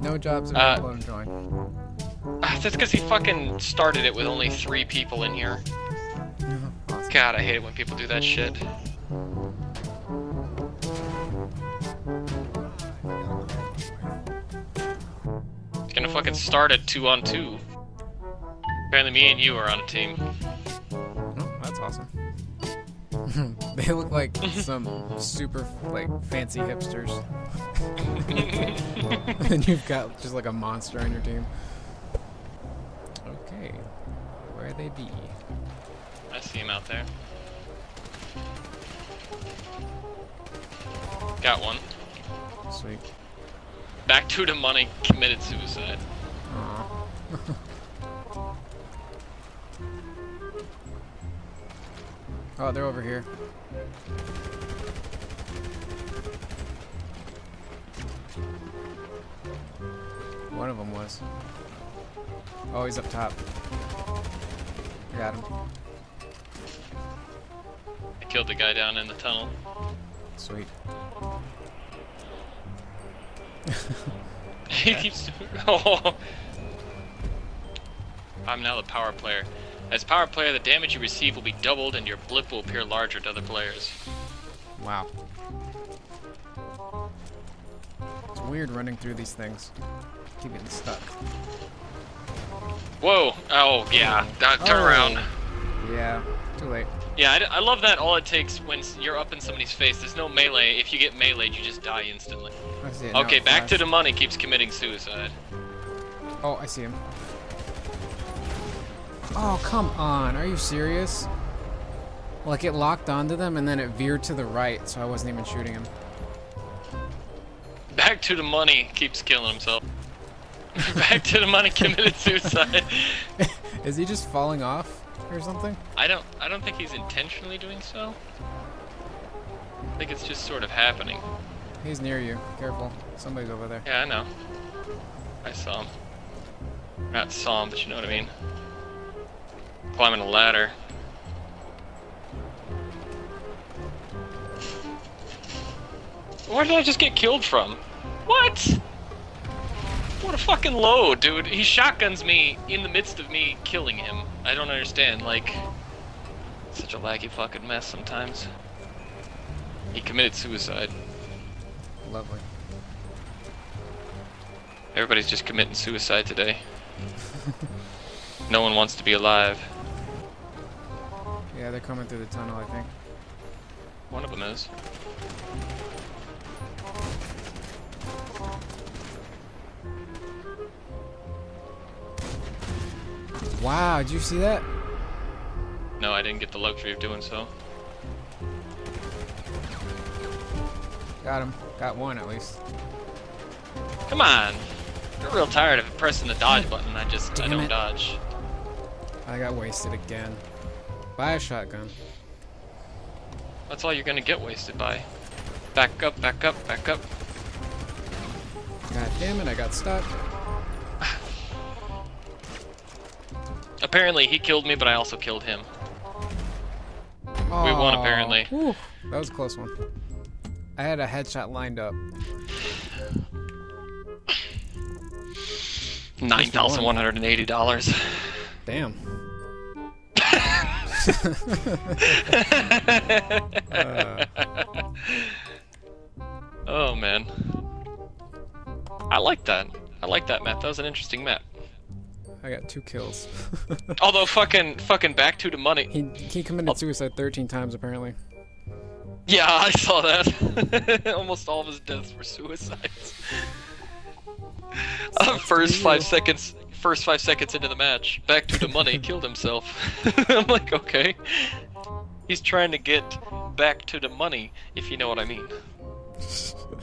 No jobs in Uh, to join. Ah, That's because he fucking started it with only three people in here. Awesome. God, I hate it when people do that shit. It's gonna fucking start at two on two. Apparently, me and you are on a team. Oh, that's awesome. they look like some super like fancy hipsters. and you've got just like a monster on your team. Okay, where they be? I see him out there. Got one. Sweet. Back to the money, committed suicide. Aw. oh, they're over here. One of them was. Oh, he's up top. Got him. I killed the guy down in the tunnel. Sweet. he keeps. Oh. I'm now the power player. As power player, the damage you receive will be doubled and your blip will appear larger to other players. Wow. It's weird running through these things. Keep getting stuck. Whoa! Oh, yeah. Uh, turn Oh. around. Yeah, too late. Yeah, I, d- I love that all it takes when you're up in somebody's face. There's no melee. If you get meleeed, you just die instantly. I see it Okay, it back to the money keeps committing suicide. Oh, I see him. Oh, come on. Are you serious? Like, it locked onto them and then it veered to the right, so I wasn't even shooting him. Back to the money keeps killing himself. back to the money committed suicide. Is he just falling off or something? I don't I don't think he's intentionally doing so. I think it's just sort of happening. He's near you. Careful. Somebody's over there. Yeah, I know. I saw him. Not saw him, but you know what I mean. Climbing a ladder. Where did I just get killed from? What? What a fucking load, dude. He shotguns me in the midst of me killing him. I don't understand, like... Such a laggy fucking mess sometimes. He committed suicide. Lovely. Everybody's just committing suicide today. no one wants to be alive. Yeah, they're coming through the tunnel, I think. One of them is. Wow, did you see that? No, I didn't get the luxury of doing so. Got him. Got one at least. Come on! You're real tired of pressing the dodge button. I just I don't it. dodge. I got wasted again. Buy a shotgun. That's all you're gonna get wasted by. Back up, back up, back up. God damn it, I got stuck. Apparently he killed me, but I also killed him. We won, apparently. Whew, that was a close one. I had a headshot lined up. Nine thousand one hundred and eighty dollars. Damn. oh man. I like that. I like that map. That was an interesting map. I got two kills. Although fucking fucking back to the money. he he committed suicide 13 times apparently. Yeah, I saw that. Almost all of his deaths were suicides. Uh, first five seconds. First five seconds into the match, back to the money, killed himself. I'm like, okay. He's trying to get back to the money, if you know what I mean.